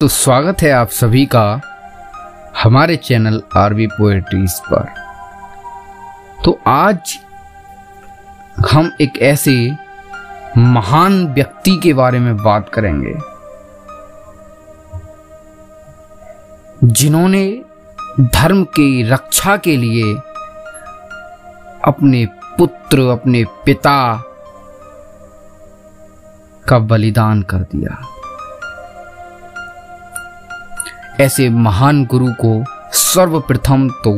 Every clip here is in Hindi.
तो स्वागत है आप सभी का हमारे चैनल आरबी पोएट्रीज पर। तो आज हम एक ऐसे महान व्यक्ति के बारे में बात करेंगे, जिन्होंने धर्म की रक्षा के लिए अपने पुत्र, अपने पिता का बलिदान कर दिया। ऐसे महान गुरु को सर्वप्रथम तो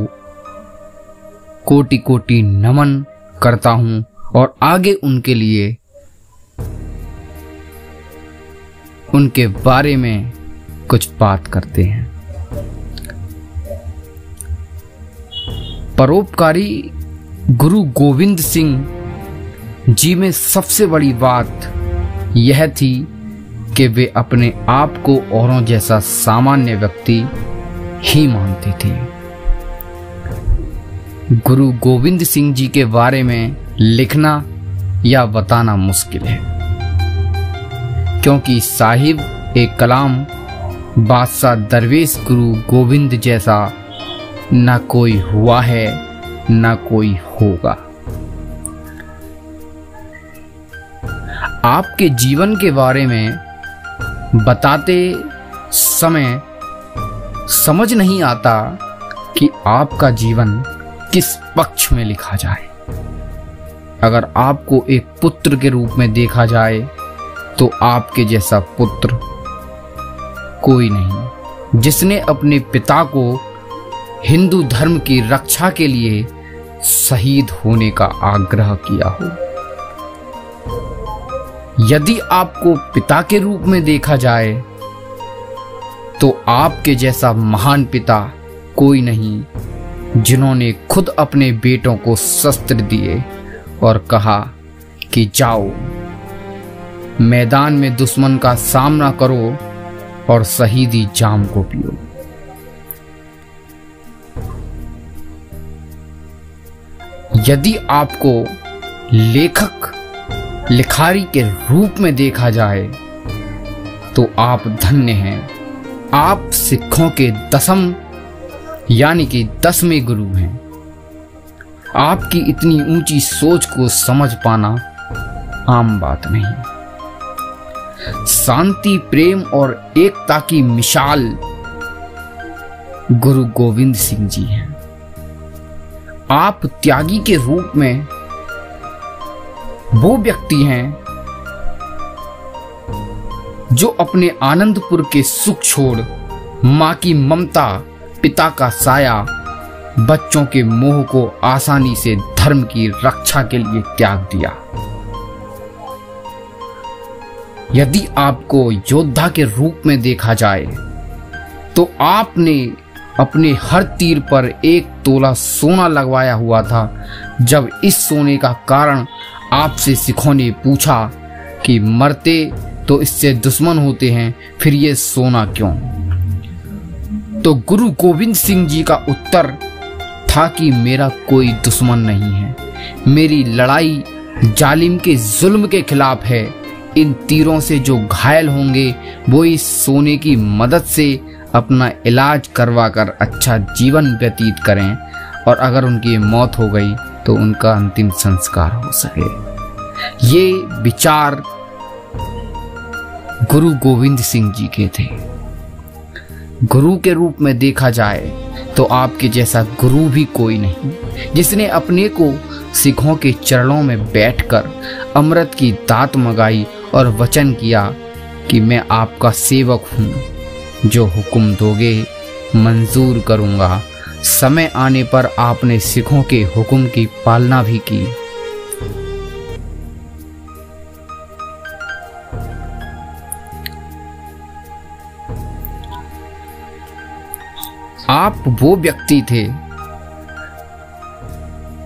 कोटि कोटि नमन करता हूँ और आगे उनके लिए उनके बारे में कुछ बात करते हैं। परोपकारी गुरु गोविंद सिंह जी में सबसे बड़ी बात यह थी कि वे अपने आप को औरों जैसा सामान्य व्यक्ति ही मानते थे। गुरु गोविंद सिंह जी के बारे में लिखना या बताना मुश्किल है, क्योंकि साहिब एक कलाम बादशाह दरवेश गुरु गोविंद जैसा न कोई हुआ है, न कोई होगा। आपके जीवन के बारे में बताते समय समझ नहीं आता कि आपका जीवन किस पक्ष में लिखा जाए। अगर आपको एक पुत्र के रूप में देखा जाए तो आपके जैसा पुत्र कोई नहीं। जिसने अपने पिता को हिंदू धर्म की रक्षा के लिए शहीद होने का आग्रह किया हो। यदि आपको पिता के रूप में देखा जाए तो आपके जैसा महान पिता कोई नहीं, जिन्होंने खुद अपने बेटों को शस्त्र दिए और कहा कि जाओ, मैदान में दुश्मन का सामना करो और शहीदी जाम को पियो। यदि आपको लेखक लिखारी के रूप में देखा जाए तो आप धन्य हैं। आप सिखों के दसम, यानी कि दसवें गुरु हैं। आपकी इतनी ऊँची सोच को समझ पाना आम बात नहीं। शांति, प्रेम और एकता की मिसाल गुरु गोविंद सिंह जी हैं। आप त्यागी के रूप में वो व्यक्ति हैं जो अपने आनंदपुर के सुख छोड़ माँ की ममता, पिता का साया, बच्चों के मोह को आसानी से धर्म की रक्षा के लिए त्याग दिया। यदि आपको योद्धा के रूप में देखा जाए तो आपने अपने हर तीर पर एक तोला सोना लगवाया हुआ था, जब इस सोने का कारण आपसे सिखों ने पूछा कि मरते तो इससे दुश्मन होते हैं, फिर ये सोना क्यों? तो गुरु गोविंद सिंह जी का उत्तर था कि मेरा कोई दुश्मन नहीं है। मेरी लड़ाई जालिम के जुल्म के खिलाफ है। इन तीरों से जो घायल होंगे, वो इस सोने की मदद से अपना इलाज करवा कर अच्छा जीवन व्यतीत करें। और अगर उनकी मौत हो गई तो उनका अंतिम संस्कार हो सके। ये विचार गुरु गोविंद सिंह जी के थे। गुरु के रूप में देखा जाए तो आपके जैसा गुरु भी कोई नहीं, जिसने अपने को सिखों के चरणों में बैठकर अमृत की दात मंगाई और वचन किया कि मैं आपका सेवक हूँ, जो हुक्म दोगे, मंजूर करूँगा। समय आने पर आपने सिखों के हुक्म की पालना भी की। आप वो व्यक्ति थे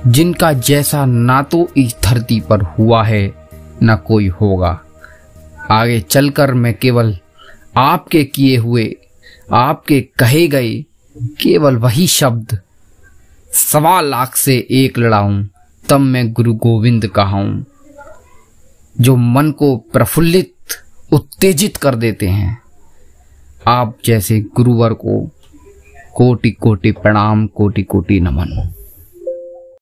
जिनका जैसा ना तो इस धरती पर हुआ है, ना कोई होगा। आगे चलकर मैं केवल आपके किए हुए, आपके कहे गए केवल वही शब्द सवा लाख से एक लड़ाऊं, तब मैं गुरु गोविंद कहाऊं जो मन को प्रफुल्लित, उत्तेजित कर देते हैं। आप जैसे गुरुवर को कोटि कोटि प्रणाम, कोटि कोटि नमन।